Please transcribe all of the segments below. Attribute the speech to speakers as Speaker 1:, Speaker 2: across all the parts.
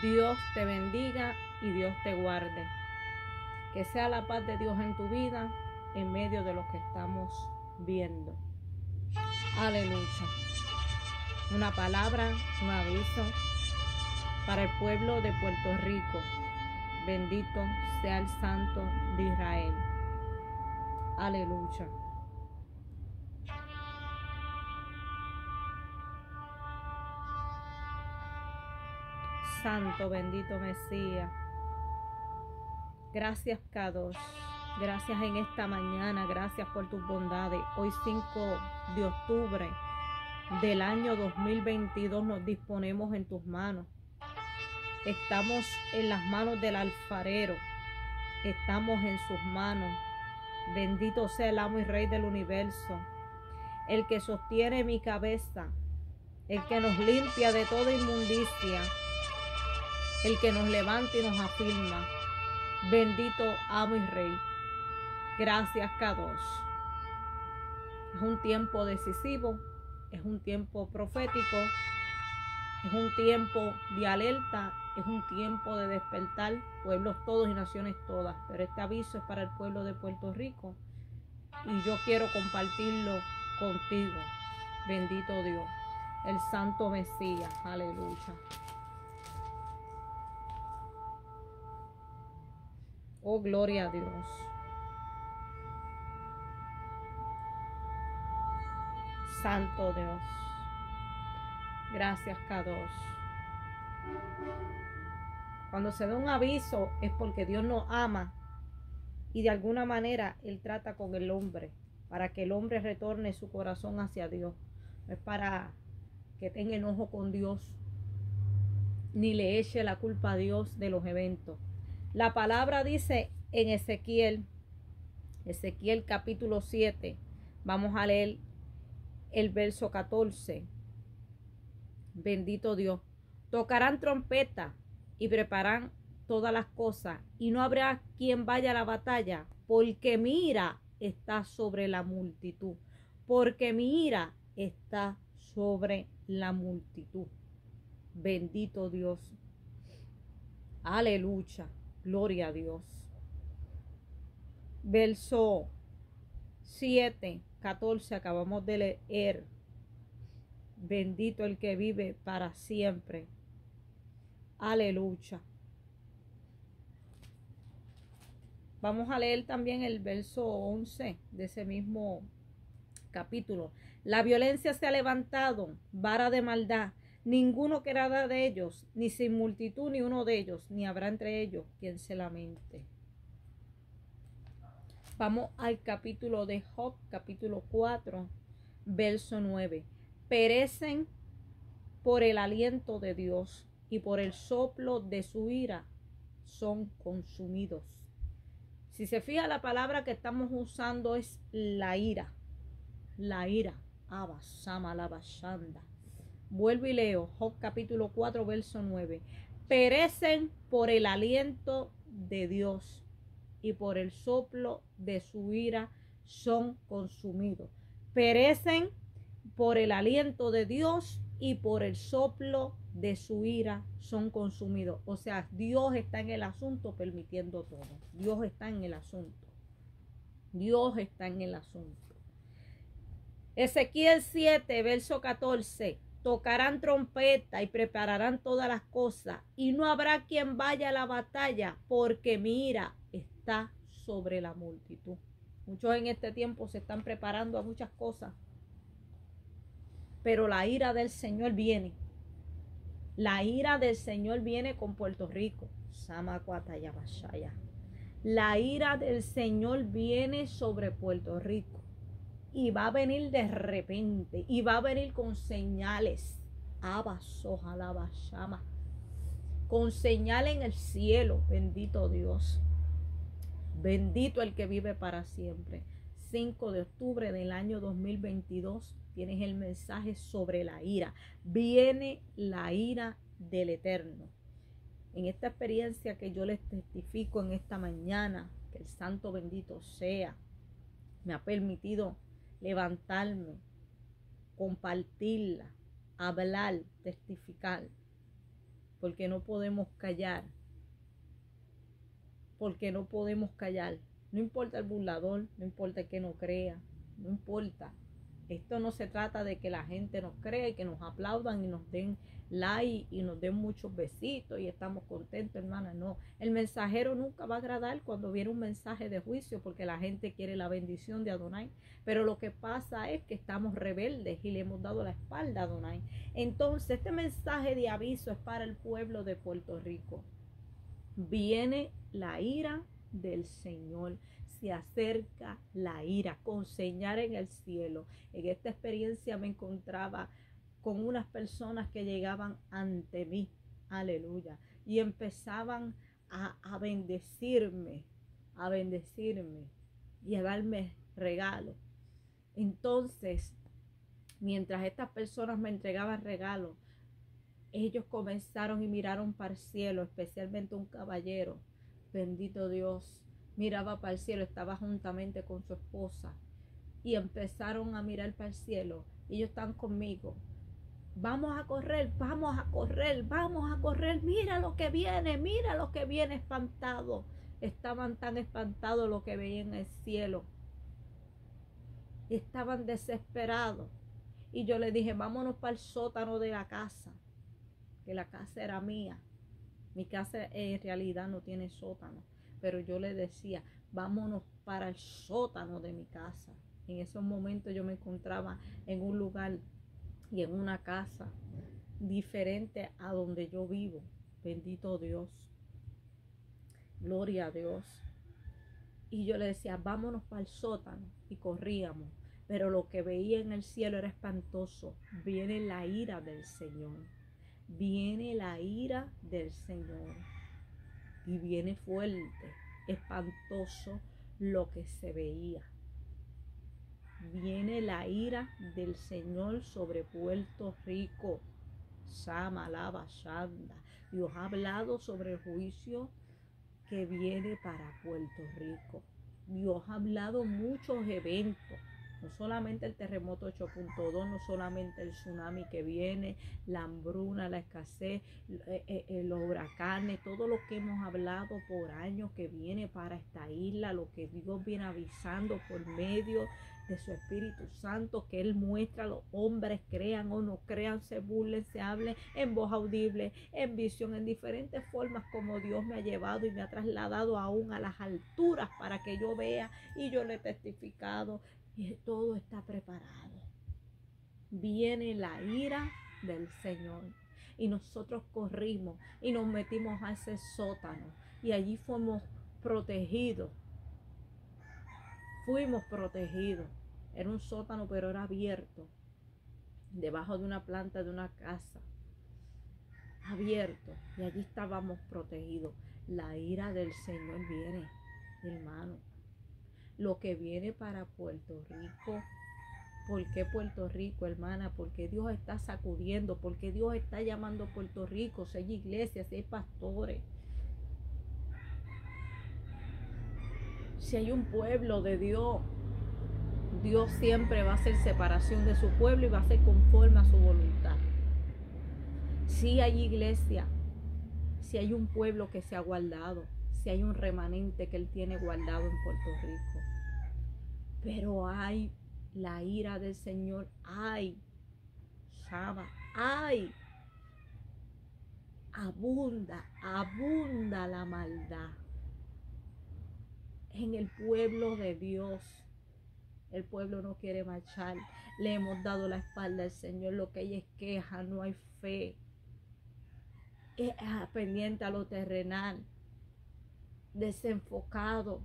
Speaker 1: Dios te bendiga y Dios te guarde. Que sea la paz de Dios en tu vida en medio de lo que estamos viendo. Aleluya. Una palabra, un aviso para el pueblo de Puerto Rico. Bendito sea el Santo de Israel. Aleluya. Santo, bendito Mesías. Gracias, Kadosh. Gracias en esta mañana. Gracias por tus bondades. Hoy 5 de octubre del año 2022 nos disponemos en tus manos. Estamos en las manos del alfarero. Estamos en sus manos. Bendito sea el amo y rey del universo. El que sostiene mi cabeza. El que nos limpia de toda inmundicia. El que nos levanta y nos afirma. Bendito amo y rey. Gracias, Kadosh. Es un tiempo decisivo. Es un tiempo profético. Es un tiempo de alerta es un tiempo de despertar, pueblos todos y naciones todas. Pero este aviso es para el pueblo de Puerto Rico y yo quiero compartirlo contigo. Bendito Dios, el Santo Mesías. Aleluya. Oh, gloria a Dios. Santo Dios. Gracias, Kadosh. Cuando se da un aviso es porque Dios nos ama y de alguna manera Él trata con el hombre para que el hombre retorne su corazón hacia Dios. No es para que tenga enojo con Dios ni le eche la culpa a Dios de los eventos. La palabra dice en Ezequiel, Ezequiel capítulo 7, vamos a leer el verso 14. Bendito Dios. Tocarán trompeta y preparan todas las cosas, y no habrá quien vaya a la batalla, porque mi ira está sobre la multitud, porque mi ira está sobre la multitud. Bendito Dios. Aleluya. Gloria a Dios. Verso 7, 14, acabamos de leer. Bendito el que vive para siempre. Aleluya. Vamos a leer también el verso 11 de ese mismo capítulo. La violencia se ha levantado, vara de maldad. Ninguno quedará de ellos, ni sin multitud ni uno de ellos, ni habrá entre ellos quien se lamente. Vamos al capítulo de Job, capítulo 4, verso 9. Perecen por el aliento de Dios y por el soplo de su ira son consumidos. Si se fija la palabra que estamos usando es la ira. La ira. Abasama la bashanda. Vuelvo y leo Job capítulo 4 verso 9. Perecen por el aliento de Dios y por el soplo de su ira son consumidos. Perecen por el aliento de Dios y por el soplo de su ira son consumidos. O sea, Dios está en el asunto permitiendo todo. Dios está en el asunto. Dios está en el asunto. Ezequiel 7, verso 14. Tocarán trompeta y prepararán todas las cosas, y no habrá quien vaya a la batalla, porque mi ira está sobre la multitud. Muchos en este tiempo se están preparando a muchas cosas, pero la ira del Señor viene la ira del Señor viene con Puerto Rico. La ira del Señor viene sobre Puerto Rico. Y va a venir de repente. Y va a venir con señales. Con señal en el cielo. Bendito Dios. Bendito el que vive para siempre. 5 de octubre del año 2022 tienes el mensaje sobre la ira. Viene la ira del Eterno. En esta experiencia que yo les testifico en esta mañana, que el Santo bendito sea, me ha permitido levantarme, compartirla, hablar, testificar. porque no podemos callar, porque no podemos callar. No importa el burlador, no importa que no crea, no importa. Esto no se trata de que la gente nos crea y que nos aplaudan y nos den like y nos den muchos besitos y estamos contentos, hermana. No, el mensajero nunca va a agradar cuando viene un mensaje de juicio porque la gente quiere la bendición de Adonai. Pero lo que pasa es que estamos rebeldes y le hemos dado la espalda a Adonai. Entonces, este mensaje de aviso es para el pueblo de Puerto Rico. Viene la ira del Señor. Se acerca la ira con señal en el cielo. En esta experiencia me encontraba con unas personas que llegaban ante mí. Aleluya. Y empezaban a, a bendecirme, a bendecirme y a darme regalos. Entonces, mientras estas personas me entregaban regalos, ellos comenzaron y miraron para el cielo, especialmente un caballero bendito Dios, miraba para el cielo, estaba juntamente con su esposa y empezaron a mirar para el cielo. Ellos están conmigo. Vamos a correr, vamos a correr, vamos a correr. Mira lo que viene, mira lo que viene espantado. Estaban tan espantados lo que veían en el cielo. Estaban desesperados. Y yo le dije, vámonos para el sótano de la casa, que la casa era mía. Mi casa en realidad no tiene sótano, pero yo le decía, vámonos para el sótano de mi casa. En esos momentos yo me encontraba en un lugar y en una casa diferente a donde yo vivo. Bendito Dios. Gloria a Dios. Y yo le decía, vámonos para el sótano. Y corríamos. Pero lo que veía en el cielo era espantoso. Viene la ira del Señor viene la ira del Señor. Y viene fuerte, espantoso lo que se veía. Viene la ira del Señor sobre Puerto Rico. Sama, lava, shanda. Dios ha hablado sobre el juicio que viene para Puerto Rico. Dios ha hablado muchos eventos no solamente el terremoto 8.2, no solamente el tsunami que viene, la hambruna, la escasez, eh, eh, eh, los huracanes, todo lo que hemos hablado por años que viene para esta isla, lo que Dios viene avisando por medio de su Espíritu Santo, que Él muestra a los hombres, crean o no crean, se burlen, se hablen en voz audible, en visión, en diferentes formas como Dios me ha llevado y me ha trasladado aún a las alturas para que yo vea y yo le he testificado y todo está preparado. Viene la ira del Señor. Y nosotros corrimos y nos metimos a ese sótano. Y allí fuimos protegidos. Fuimos protegidos. Era un sótano, pero era abierto. Debajo de una planta de una casa. Abierto. Y allí estábamos protegidos. La ira del Señor viene, hermano lo que viene para Puerto Rico. ¿Por qué Puerto Rico, hermana? Porque Dios está sacudiendo, porque Dios está llamando a Puerto Rico, si hay iglesias, si hay pastores. Si hay un pueblo de Dios, Dios siempre va a hacer separación de su pueblo y va a ser conforme a su voluntad. Si hay iglesia, si hay un pueblo que se ha guardado, si hay un remanente que Él tiene guardado en Puerto Rico. Pero hay la ira del Señor, hay, Shaba, hay, abunda, abunda la maldad en el pueblo de Dios. El pueblo no quiere marchar. Le hemos dado la espalda al Señor. Lo que hay es queja, no hay fe. Es pendiente a lo terrenal desenfocado.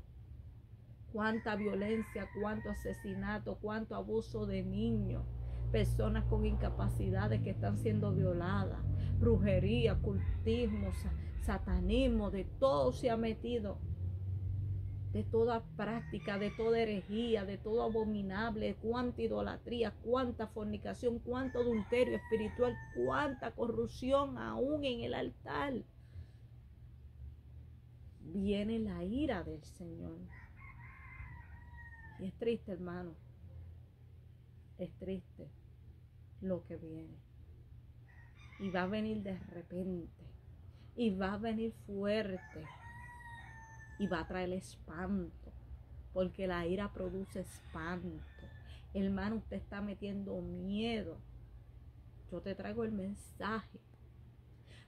Speaker 1: Cuánta violencia, cuánto asesinato, cuánto abuso de niños, personas con incapacidades que están siendo violadas, brujería, cultismo, satanismo, de todo se ha metido de toda práctica, de toda herejía, de todo abominable, cuánta idolatría, cuánta fornicación, cuánto adulterio espiritual, cuánta corrupción aún en el altar viene la ira del Señor. Y es triste, hermano. Es triste lo que viene. Y va a venir de repente. y va a venir fuerte y va a traer espanto, porque la ira produce espanto. Hermano, usted está metiendo miedo. Yo te traigo el mensaje.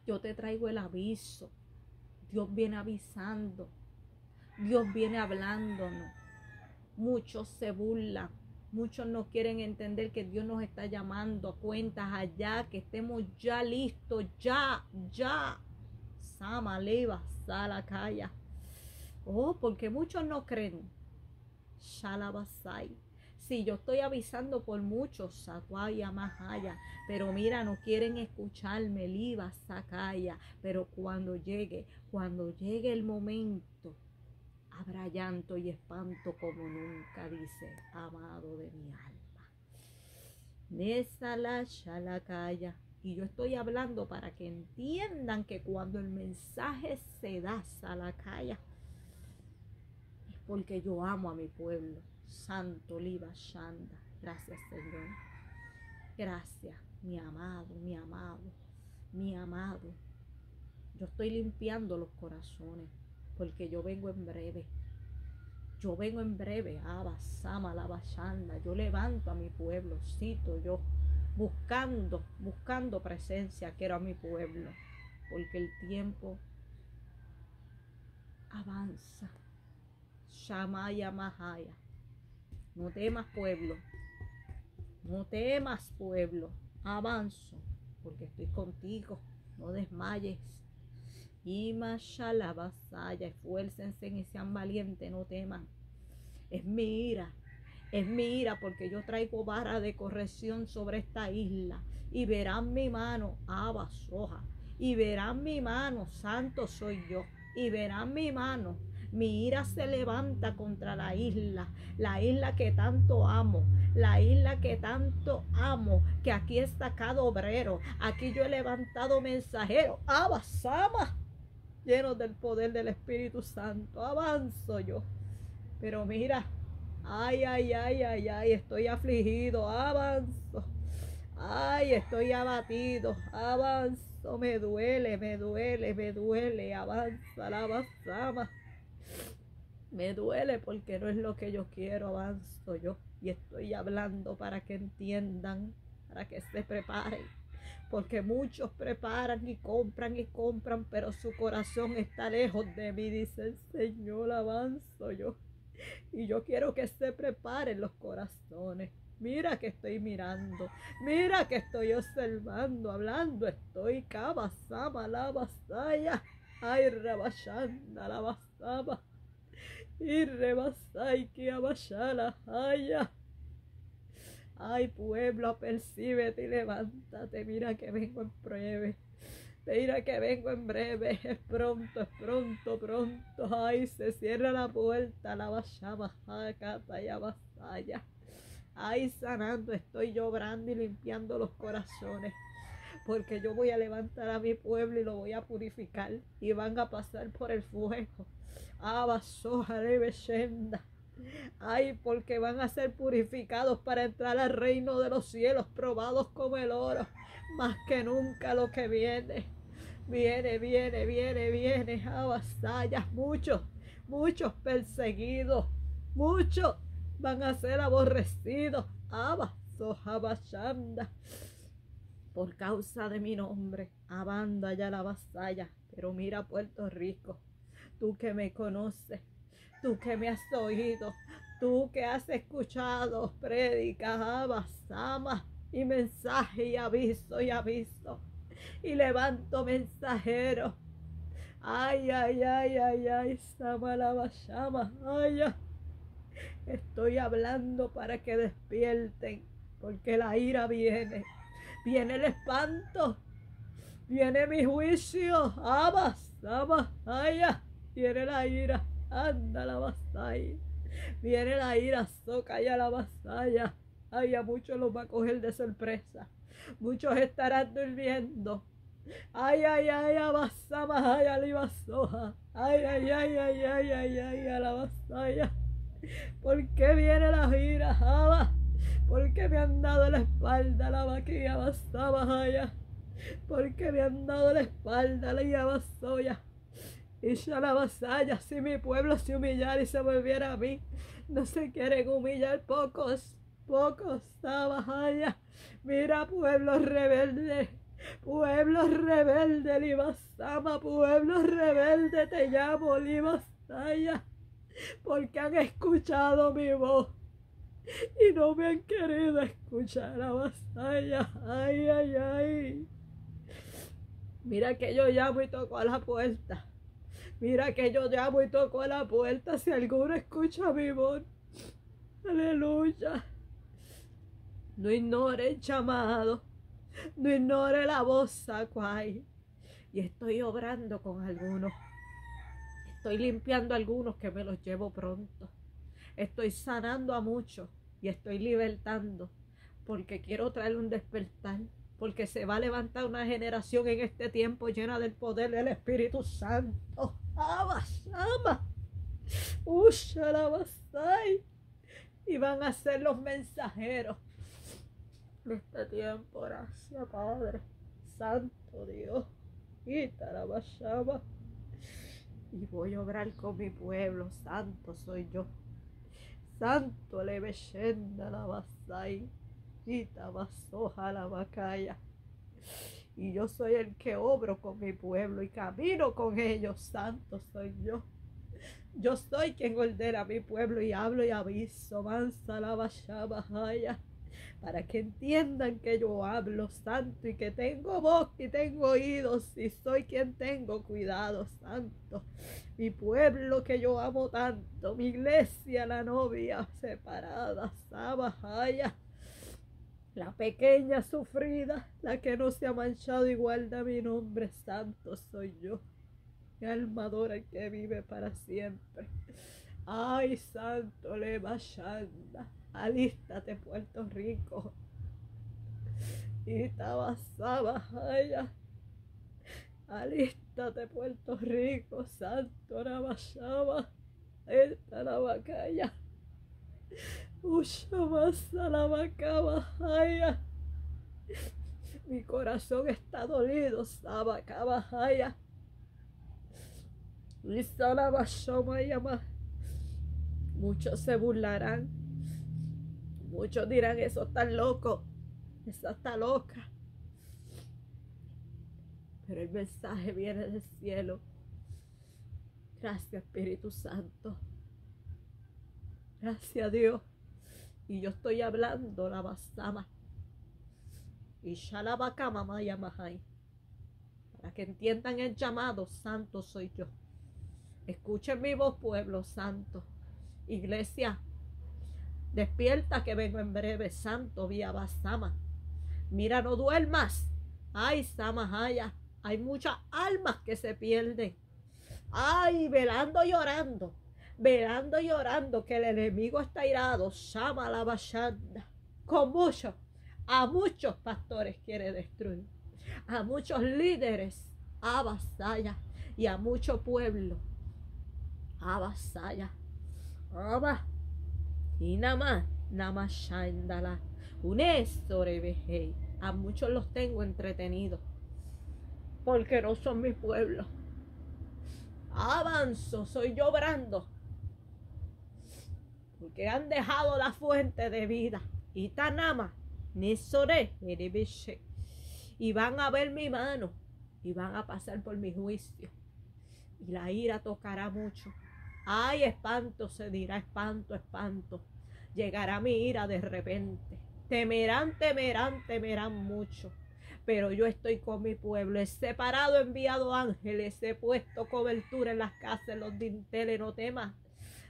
Speaker 1: Yo te traigo el aviso. Dios viene avisando. Dios viene hablándonos. Muchos se burlan. Muchos no quieren entender que Dios nos está llamando a cuentas allá, que estemos ya listos, ya, ya. Sama, leva, sala, calla. Oh, porque muchos no creen. Shalabasai. Sí, yo estoy avisando por muchos, Saguaya, Mahaya, pero mira, no quieren escucharme, Liba, Sakaya, pero cuando llegue, cuando llegue el momento, habrá llanto y espanto como nunca, dice, amado de mi alma. Nesala Shalakaya. Y yo estoy hablando para que entiendan que cuando el mensaje se da, Salakaya, es porque yo amo a mi pueblo. Santo Liba Shanda. Gracias, Señor. Gracias, mi amado, mi amado, mi amado. Yo estoy limpiando los corazones porque yo vengo en breve. Yo vengo en breve, Abba, Sama, la Bashanda. Yo levanto a mi pueblo, cito yo, buscando, buscando presencia, quiero a mi pueblo, porque el tiempo avanza. Shamaya Mahaya. No temas, pueblo. No temas, pueblo. Avanzo, porque estoy contigo. No desmayes. Y la vasalla, esfuércense y sean valientes, no teman. Es mi ira, es mi ira porque yo traigo vara de corrección sobre esta isla. Y verán mi mano, abasoja. Y verán mi mano, santo soy yo. Y verán mi mano, mi ira se levanta contra la isla, la isla que tanto amo, la isla que tanto amo, que aquí he sacado obrero, aquí yo he levantado mensajero, abasama, lleno del poder del Espíritu Santo, avanzo yo. Pero mira, ay, ay, ay, ay, ay, estoy afligido, avanzo. Ay, estoy abatido, avanzo, me duele, me duele, me duele, avanza, la avanzama. Me duele porque no es lo que yo quiero, avanzo yo. Y estoy hablando para que entiendan, para que se preparen. Porque muchos preparan y compran y compran, pero su corazón está lejos de mí, dice el Señor, avanzo yo. Y yo quiero que se preparen los corazones. Mira que estoy mirando, mira que estoy observando, hablando, estoy cabasama, la vasalla, ay, rabashanda, la basama y rebasai que abashala haya. Ay, pueblo, apercíbete y levántate. Mira que vengo en breve. Mira que vengo en breve. Es pronto, es pronto, pronto. Ay, se cierra la puerta. La vayama, cata y. Ay, sanando, estoy llorando y limpiando los corazones. Porque yo voy a levantar a mi pueblo y lo voy a purificar. Y van a pasar por el fuego. Ay, porque van a ser purificados para entrar al reino de los cielos, probados como el oro, más que nunca lo que viene. Viene, viene, viene, viene, avasallas, muchos, muchos perseguidos, muchos van a ser aborrecidos, abasojabashanda, por causa de mi nombre, abanda ya la vasalla, pero mira Puerto Rico, tú que me conoces, tú que me has oído, tú que has escuchado prédicas, abasama y mensaje y aviso y aviso. Y levanto mensajero. Ay, ay, ay, ay, ay, Samalabashama, ay, ay. Estoy hablando para que despierten, porque la ira viene. Viene el espanto. Viene mi juicio. Abas, abas, ay, ay. Viene la ira, anda la vasalla. Viene la ira, soca ya la vasalla. Ay, a muchos los va a coger de sorpresa. Muchos estarán durmiendo. Ay, ay, ay, abasama, ay, alibasoja. Ay, ay, ay, ay, ay, ay, ay, a la vasalla. ¿Por qué viene la ira, Java? ¿Por qué me han dado la espalda la vaquilla basaba allá? porque me han dado la espalda, la ya Ya la vasalla, si mi pueblo se humillara y se volviera a mí, no se quieren humillar pocos, pocos, Sabajaya. Mira, pueblo rebelde, pueblo rebelde, Libasama, pueblo rebelde, te llamo, Libasaya, porque han escuchado mi voz y no me han querido escuchar a vasalla. Ay, ay, ay. Mira que yo llamo y toco a la puerta. Mira que yo llamo y toco a la puerta si alguno escucha mi voz. Aleluya. No ignore el llamado. No ignore la voz, Sacuay. Y estoy obrando con algunos. Estoy limpiando algunos que me los llevo pronto. Estoy sanando a muchos y estoy libertando porque quiero traer un despertar porque se va a levantar una generación en este tiempo llena del poder del Espíritu Santo. Abasama. Y van a ser los mensajeros de este tiempo. Gracias, Padre. Santo Dios. Y Y voy a obrar con mi pueblo. Santo soy yo. Santo le la basai la bacaya. Y yo soy el que obro con mi pueblo y camino con ellos. Santo soy yo. Yo soy quien ordena mi pueblo y hablo y aviso. Mansa la bajaya para que entiendan que yo hablo santo y que tengo voz y tengo oídos y soy quien tengo cuidado santo. Mi pueblo que yo amo tanto, mi iglesia, la novia separada, Sabajaya la pequeña sufrida, la que no se ha manchado igual de mi nombre santo soy yo. Mi almadora que vive para siempre. Ay, santo le vayanda. Alístate, Puerto Rico. Y allá. Alístate, Puerto Rico, santo Navashaba. Esta la vacaya. Mi corazón está dolido, Sabacabajaya. Muchos se burlarán. Muchos dirán, eso está loco. Eso está loca. Pero el mensaje viene del cielo. Gracias, Espíritu Santo. Gracias, Dios. Y yo estoy hablando la basama. Y shalabakama mayamahai. Para que entiendan el llamado, santo soy yo. Escuchen mi voz, pueblo santo. Iglesia, despierta que vengo en breve, santo vía basama. Mira, no duermas. Ay, Samahaya, hay muchas almas que se pierden. Ay, velando y llorando velando y orando que el enemigo está irado, llama la bachanda, con muchos, a muchos pastores quiere destruir, a muchos líderes avasalla. Y a mucho pueblo avasalla. Y nada más, nada más shandala, a muchos los tengo entretenidos porque no son mi pueblo. Avanzo, soy yo obrando porque han dejado la fuente de vida. Y tanama, nisore, y van a ver mi mano y van a pasar por mi juicio. Y la ira tocará mucho. Ay, espanto, se dirá espanto, espanto. Llegará mi ira de repente. Temerán, temerán, temerán mucho. Pero yo estoy con mi pueblo. He separado, enviado ángeles. He puesto cobertura en las casas, en los dinteles. No temas.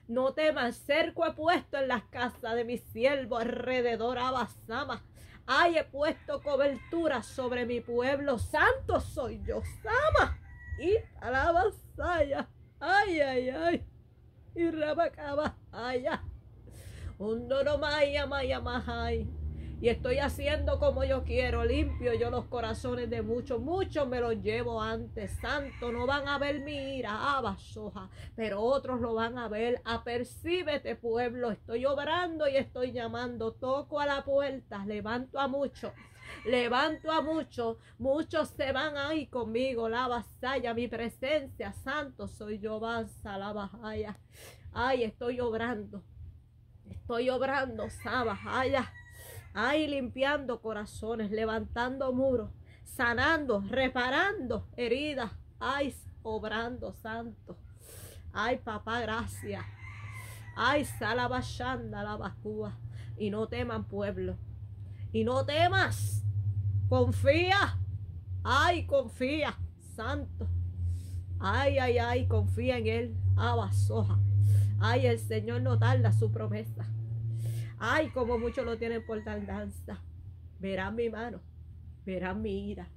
Speaker 1: No temas, cerco he puesto en las casas de mi siervo alrededor Abasama. Ay, he puesto cobertura sobre mi pueblo. Santo soy yo, Sama. Y alabasaya. Ay, ay, ay. Y rabacaba. Ay, ay. Un maya, maya, y estoy haciendo como yo quiero, limpio yo los corazones de muchos, muchos me los llevo antes, santo, no van a ver mi ira, abasoja, pero otros lo van a ver, apercíbete pueblo, estoy obrando y estoy llamando, toco a la puerta, levanto a muchos, Levanto a muchos, muchos se van ahí conmigo. La vasalla, mi presencia, santo soy yo, avanza la vasalla. Ay, estoy obrando. Estoy obrando, sabajaya. Ay, limpiando corazones, levantando muros, sanando, reparando heridas. Ay, obrando, santo. Ay, papá, gracias. Ay, salabashanda la vacúa. Y no teman, pueblo. Y no temas. Confía. Ay, confía, santo. Ay, ay, ay, confía en él. Abasoja. Ay, el Señor no tarda su promesa. Ay, como muchos lo tienen por tardanza. Verán mi mano, verán mi ira.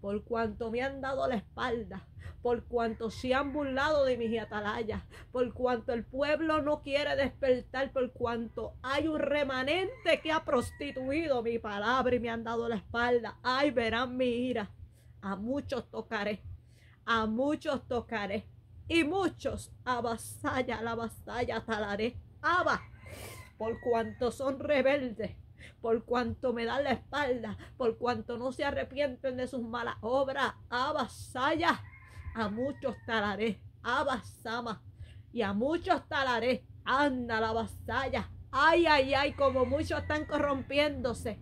Speaker 1: Por cuanto me han dado la espalda, por cuanto se han burlado de mis atalayas, por cuanto el pueblo no quiere despertar, por cuanto hay un remanente que ha prostituido mi palabra y me han dado la espalda. Ay, verán mi ira. A muchos tocaré, a muchos tocaré y muchos avasalla la vasalla talaré. Aba, por cuanto son rebeldes, por cuanto me dan la espalda, por cuanto no se arrepienten de sus malas obras. Avasalla, a muchos talaré. Abasama, y a muchos talaré. Anda la vasalla. Ay, ay, ay, como muchos están corrompiéndose.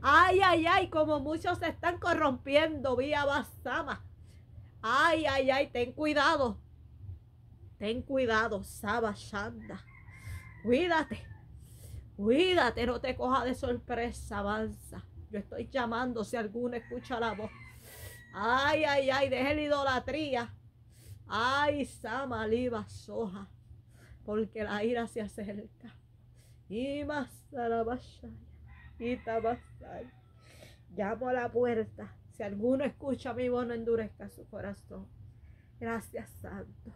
Speaker 1: Ay, ay, ay, como muchos se están corrompiendo vía Basama. Ay, ay, ay, ten cuidado. Ten cuidado, Saba Shanda. Cuídate. Cuídate, no te coja de sorpresa, avanza. Yo estoy llamando si alguno escucha la voz. Ay, ay, ay, deje la idolatría. Ay, Samaliba soja. Porque la ira se acerca. Y más y Llamo a la puerta. Si alguno escucha mi voz, no endurezca su corazón. Gracias, Santo.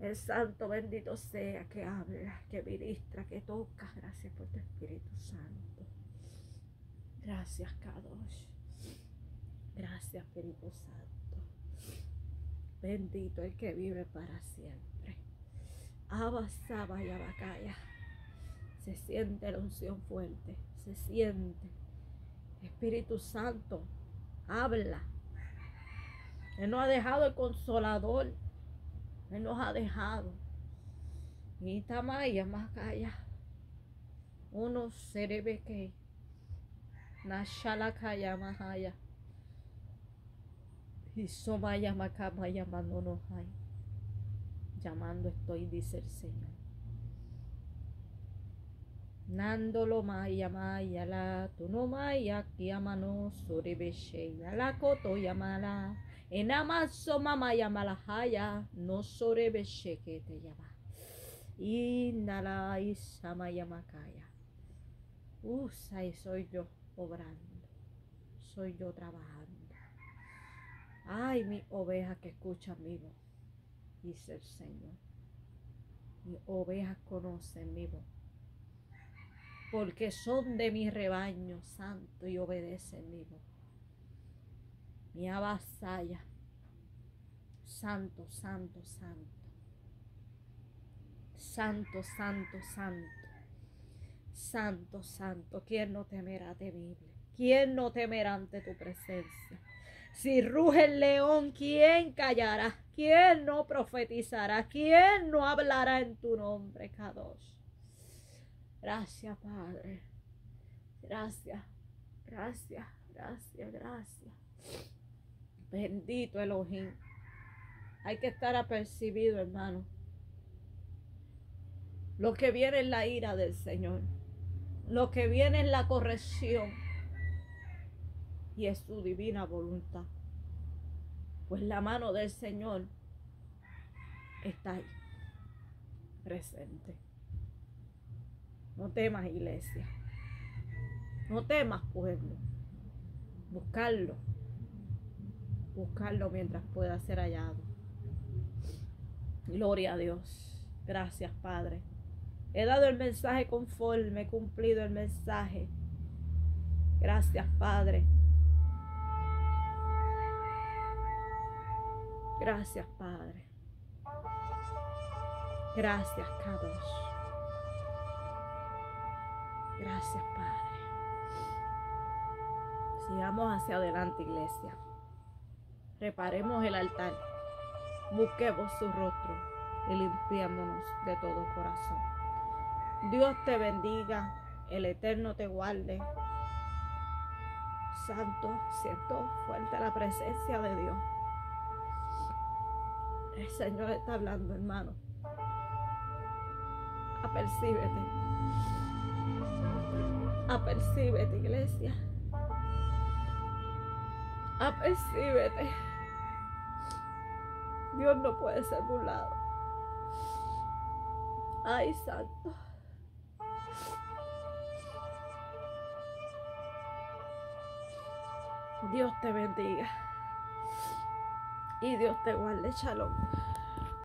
Speaker 1: El Santo bendito sea que habla, que ministra, que toca. Gracias por tu Espíritu Santo. Gracias, Kadosh. Gracias, Espíritu Santo. Bendito el que vive para siempre. Abasaba y abacaya. Se siente la unción fuerte. Se siente. Espíritu Santo, habla. Él no ha dejado el consolador él nos ha dejado. Y tamaya makaya. Uno serebe que. Nashala kaya mahaya. Y somaya makamaya mandono hay. Llamando estoy, dice el Señor. Nandolo maya maya la tu no maya kiamano surebe sheya la koto yamala. Enamaso mama yamalahaya no sorebeshe te llama. Y nala isama yamakaya. Usa soy yo obrando. Soy yo trabajando. Ay, mi oveja que escucha mi voz, dice el Señor. Mi ovejas conocen mi voz. Porque son de mi rebaño santo y obedecen mi voz mi avasalla. Santo, santo, santo. Santo, santo, santo. Santo, santo. ¿Quién no temerá temible? ¿Quién no temerá ante tu presencia? Si ruge el león, ¿quién callará? ¿Quién no profetizará? ¿Quién no hablará en tu nombre, Kadosh? Gracias, Padre. Gracias, gracias, gracias, gracias. Bendito Elohim. Hay que estar apercibido, hermano. Lo que viene es la ira del Señor. Lo que viene es la corrección. Y es su divina voluntad. Pues la mano del Señor está ahí, presente. No temas, iglesia. No temas, pueblo. Buscarlo buscarlo mientras pueda ser hallado. Gloria a Dios. Gracias, Padre. He dado el mensaje conforme, he cumplido el mensaje. Gracias, Padre. Gracias, Padre. Gracias, Kadosh. Gracias, Padre. Sigamos hacia adelante, iglesia. Reparemos el altar. Busquemos su rostro y limpiémonos de todo corazón. Dios te bendiga, el Eterno te guarde. Santo, siento fuerte la presencia de Dios. El Señor está hablando, hermano. Apercíbete. Apercíbete, iglesia. Apercíbete. Dios no puede ser burlado. Ay, santo. Dios te bendiga. Y Dios te guarde. Shalom.